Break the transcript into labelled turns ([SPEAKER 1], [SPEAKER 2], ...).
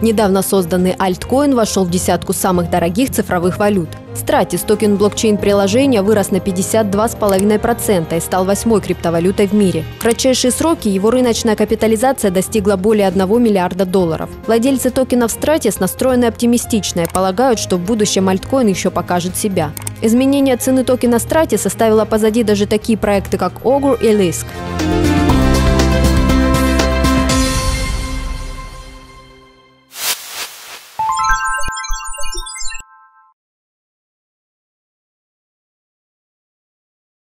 [SPEAKER 1] Недавно созданный альткоин вошел в десятку самых дорогих цифровых валют. Стратис, токен блокчейн-приложения, вырос на 52,5% и стал восьмой криптовалютой в мире. В кратчайшие сроки его рыночная капитализация достигла более 1 миллиарда долларов. Владельцы токенов Стратис настроены оптимистично и полагают, что в будущем альткоин еще покажет себя. Изменение цены токена Стратис составило позади даже такие проекты, как Огур и Лиск.